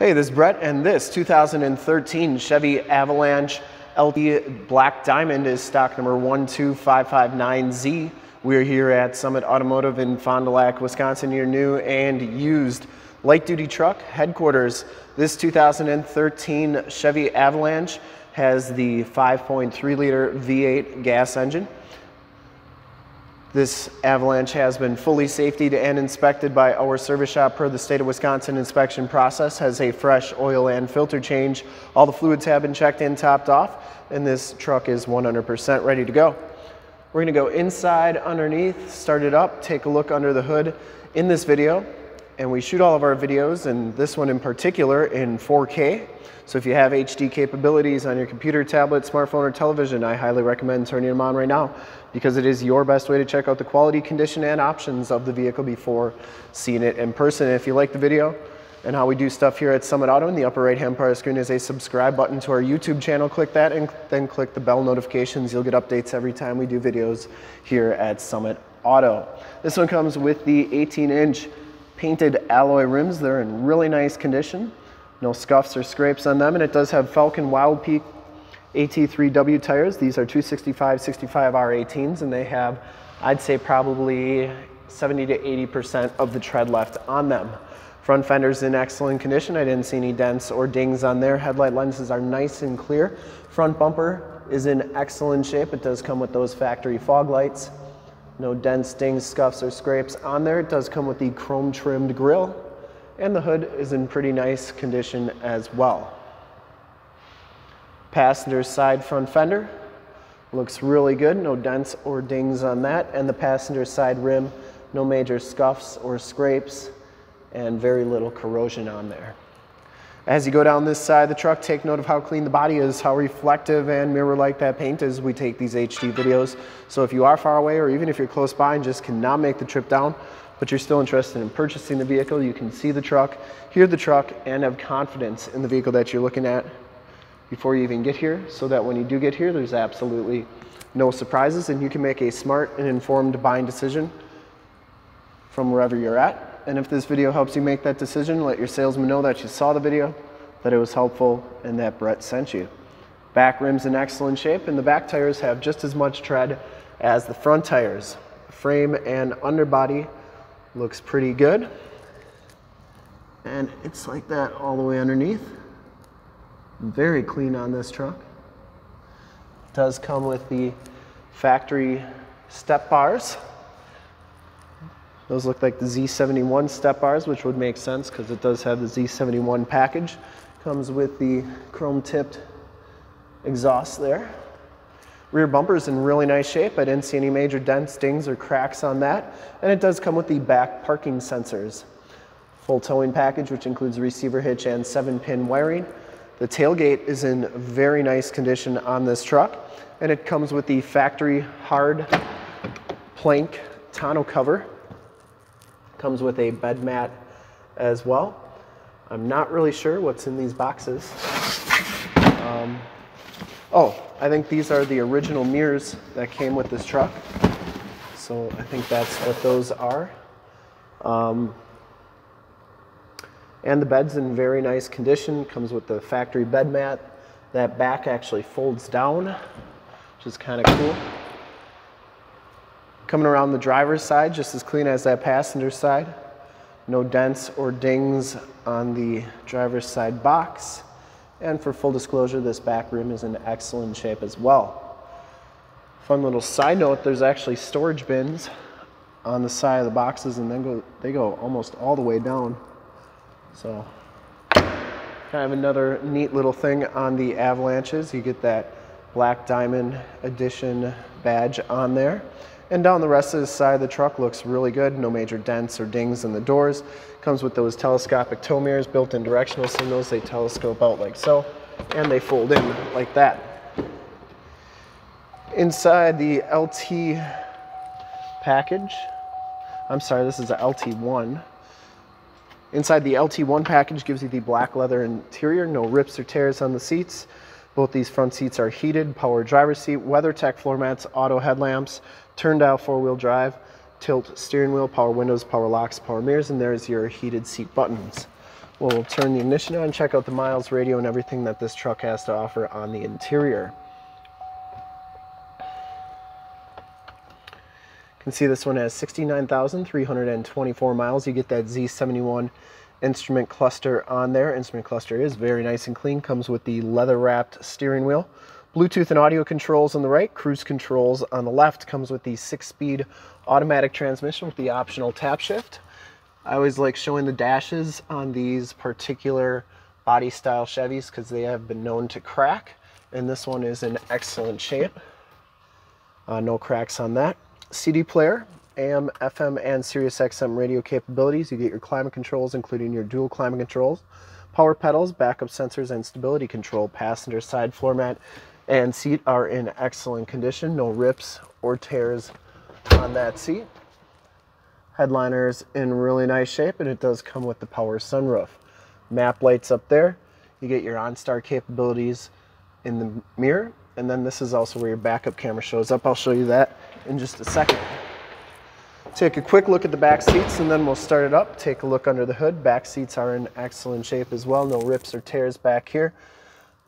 Hey, this is Brett, and this 2013 Chevy Avalanche LT Black Diamond is stock number 12559Z. We're here at Summit Automotive in Fond du Lac, Wisconsin, your new and used light duty truck headquarters. This 2013 Chevy Avalanche has the 5.3 liter V8 gas engine. This Avalanche has been fully safetied and inspected by our service shop per the state of Wisconsin inspection process, has a fresh oil and filter change. All the fluids have been checked and topped off, and this truck is 100% ready to go. We're gonna go inside underneath, start it up, take a look under the hood in this video, and we shoot all of our videos, and this one in particular, in 4K. So if you have HD capabilities on your computer, tablet, smartphone, or television, I highly recommend turning them on right now because it is your best way to check out the quality, condition, and options of the vehicle before seeing it in person. And if you like the video and how we do stuff here at Summit Auto, in the upper right-hand part of the screen is a subscribe button to our YouTube channel. Click that and then click the bell notifications. You'll get updates every time we do videos here at Summit Auto. This one comes with the 18-inch painted alloy rims. They're in really nice condition. No scuffs or scrapes on them, and it does have Falken Wild Peak AT3W tires. These are 265 65 R18s, and they have, I'd say, probably 70 to 80% of the tread left on them. Front fender's in excellent condition. I didn't see any dents or dings on there. Headlight lenses are nice and clear. Front bumper is in excellent shape. It does come with those factory fog lights. No dents, dings, scuffs, or scrapes on there. It does come with the chrome trimmed grille and the hood is in pretty nice condition as well. Passenger side front fender looks really good, no dents or dings on that, and the passenger side rim, no major scuffs or scrapes, and very little corrosion on there. As you go down this side of the truck, take note of how clean the body is, how reflective and mirror-like that paint is. We take these HD videos. So if you are far away or even if you're close by and just cannot make the trip down, but you're still interested in purchasing the vehicle, you can see the truck, hear the truck, and have confidence in the vehicle that you're looking at before you even get here so that when you do get here, there's absolutely no surprises and you can make a smart and informed buying decision from wherever you're at. And if this video helps you make that decision, let your salesman know that you saw the video, that it was helpful, and that Brett sent you. Back rim's in excellent shape, and the back tires have just as much tread as the front tires. Frame and underbody Looks pretty good. And it's like that all the way underneath. Very clean on this truck. Does come with the factory step bars. Those look like the Z71 step bars, which would make sense because it does have the Z71 package. Comes with the chrome tipped exhaust there. Rear bumper is in really nice shape. I didn't see any major dents, dings, or cracks on that. And it does come with the back parking sensors. Full towing package, which includes receiver hitch and seven pin wiring. The tailgate is in very nice condition on this truck. And it comes with the factory hard plank tonneau cover. Comes with a bed mat as well. I'm not really sure what's in these boxes. Um, Oh, I think these are the original mirrors that came with this truck. So I think that's what those are. Um, and the bed's in very nice condition, comes with the factory bed mat. That back actually folds down, which is kind of cool. Coming around the driver's side, just as clean as that passenger side. No dents or dings on the driver's side box. And for full disclosure, this back rim is in excellent shape as well. Fun little side note, there's actually storage bins on the side of the boxes and then go, they go almost all the way down. So kind of another neat little thing on the Avalanches. You get that black diamond edition badge on there. And down the rest of the side of the truck looks really good. No major dents or dings in the doors. Comes with those telescopic tow mirrors, built-in directional signals. They telescope out like so, and they fold in like that. Inside the LT package, I'm sorry, this is a LT1. Inside the LT1 package gives you the black leather interior, no rips or tears on the seats. Both these front seats are heated, power driver seat, WeatherTech floor mats, auto headlamps, turn dial four-wheel drive, tilt steering wheel, power windows, power locks, power mirrors, and there's your heated seat buttons. We'll turn the ignition on, check out the miles, radio, and everything that this truck has to offer on the interior. You can see this one has 69,324 miles. You get that Z71 instrument cluster on there. Instrument cluster is very nice and clean. Comes with the leather wrapped steering wheel. Bluetooth and audio controls on the right, cruise controls on the left. Comes with the six speed automatic transmission with the optional tap shift. I always like showing the dashes on these particular body style Chevys because they have been known to crack. And this one is in excellent shape. Uh, no cracks on that. CD player, AM, FM, and Sirius XM radio capabilities. You get your climate controls, including your dual climate controls, power pedals, backup sensors, and stability control. Passenger side floor mat and seat are in excellent condition. No rips or tears on that seat. Headliner's in really nice shape, and it does come with the power sunroof. Map lights up there. You get your OnStar capabilities in the mirror, and then this is also where your backup camera shows up. I'll show you that in just a second. Take a quick look at the back seats and then we'll start it up. Take a look under the hood. Back seats are in excellent shape as well. No rips or tears back here.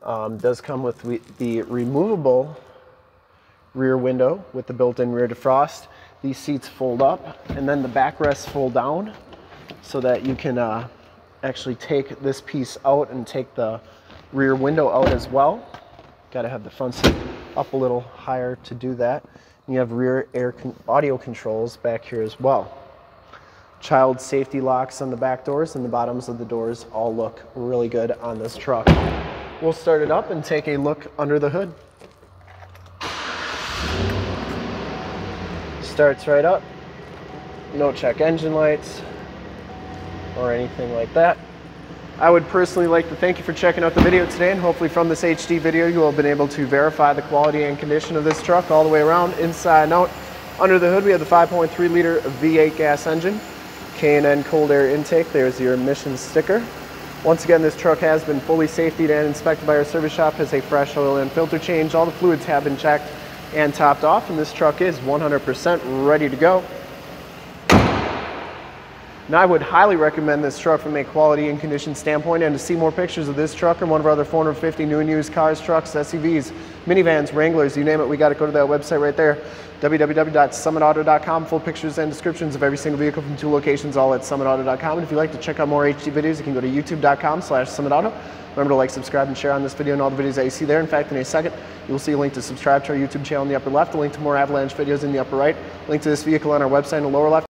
Um, does come with the removable rear window with the built-in rear defrost. These seats fold up and then the backrests fold down so that you can uh, actually take this piece out and take the rear window out as well. Got to have the front seat up a little higher to do that. You have rear air con audio controls back here as well. Child safety locks on the back doors and the bottoms of the doors all look really good on this truck. We'll start it up and take a look under the hood. Starts right up. No check engine lights or anything like that. I would personally like to thank you for checking out the video today and hopefully from this HD video you will have been able to verify the quality and condition of this truck all the way around, inside and out. Under the hood we have the 5.3 liter V8 gas engine, K&N cold air intake, there's your emissions sticker. Once again this truck has been fully safety and inspected by our service shop, has a fresh oil and filter change, all the fluids have been checked and topped off and this truck is 100% ready to go. Now I would highly recommend this truck from a quality and condition standpoint and to see more pictures of this truck and one of our other 450 new and used cars, trucks, SUVs, minivans, Wranglers, you name it, we got to go to that website right there, www.summitauto.com. Full pictures and descriptions of every single vehicle from two locations, all at summitauto.com. And if you'd like to check out more HD videos, you can go to youtube.com slash summitauto. Remember to like, subscribe, and share on this video and all the videos that you see there. In fact, in a second, you will see a link to subscribe to our YouTube channel in the upper left, a link to more Avalanche videos in the upper right, link to this vehicle on our website in the lower left,